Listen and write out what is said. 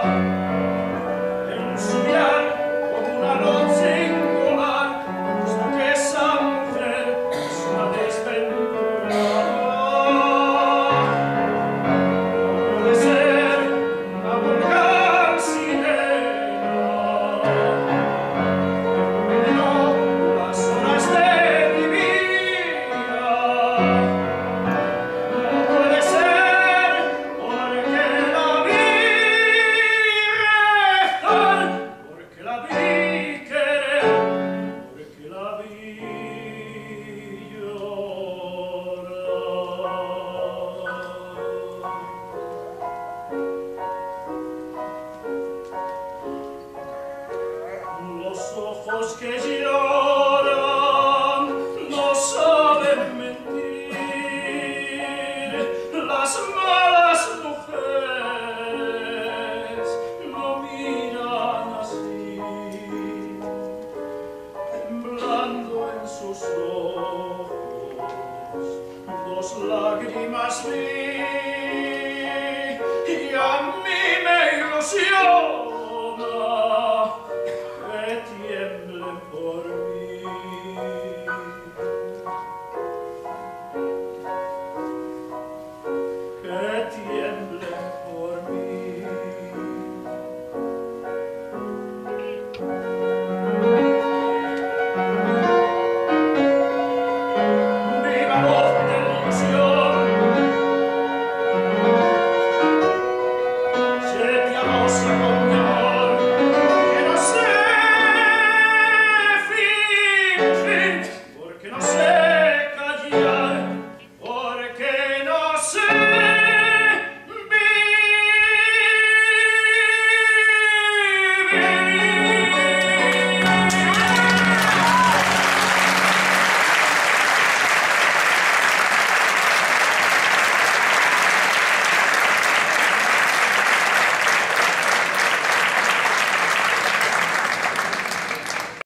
heart. Lágrimas vi. Y a mí me ilusiona